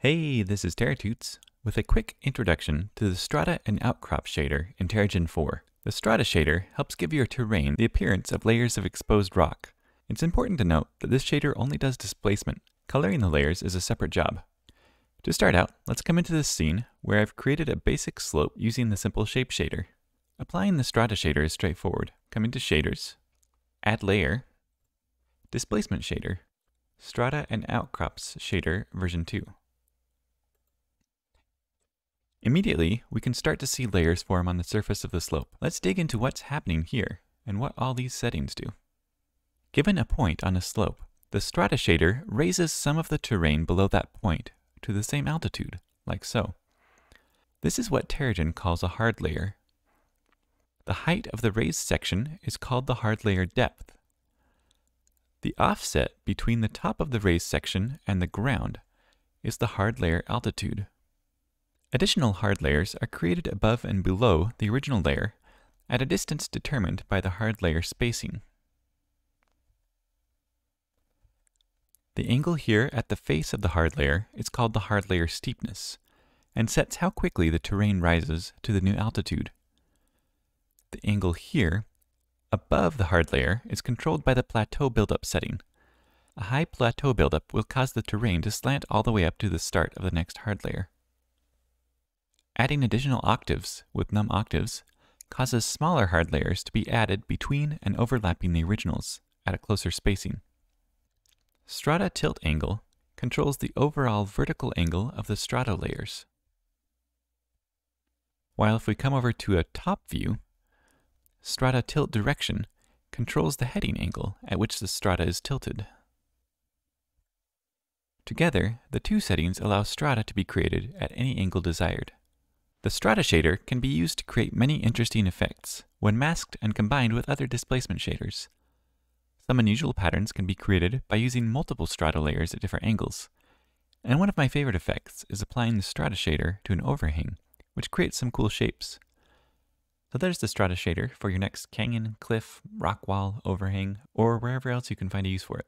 Hey, this is TerraTuts with a quick introduction to the Strata and Outcrop shader in Terragen 4. The Strata shader helps give your terrain the appearance of layers of exposed rock. It's important to note that this shader only does displacement. Coloring the layers is a separate job. To start out, let's come into this scene where I've created a basic slope using the simple shape shader. Applying the Strata shader is straightforward. Come into Shaders, Add Layer, Displacement shader, Strata and Outcrops shader version 2. Immediately, we can start to see layers form on the surface of the slope. Let's dig into what's happening here and what all these settings do. Given a point on a slope, the strata shader raises some of the terrain below that point to the same altitude, like so. This is what Terragen calls a hard layer. The height of the raised section is called the hard layer depth. The offset between the top of the raised section and the ground is the hard layer altitude. Additional hard layers are created above and below the original layer at a distance determined by the hard layer spacing. The angle here at the face of the hard layer is called the hard layer steepness and sets how quickly the terrain rises to the new altitude. The angle here above the hard layer is controlled by the plateau buildup setting. A high plateau buildup will cause the terrain to slant all the way up to the start of the next hard layer. Adding additional octaves with num octaves causes smaller hard layers to be added between and overlapping the originals at a closer spacing. Strata tilt angle controls the overall vertical angle of the strata layers. While if we come over to a top view, strata tilt direction controls the heading angle at which the strata is tilted. Together, the two settings allow strata to be created at any angle desired. The strata shader can be used to create many interesting effects when masked and combined with other displacement shaders. Some unusual patterns can be created by using multiple strata layers at different angles. And one of my favorite effects is applying the strata shader to an overhang, which creates some cool shapes. So there's the strata shader for your next canyon, cliff, rock wall, overhang, or wherever else you can find a use for it.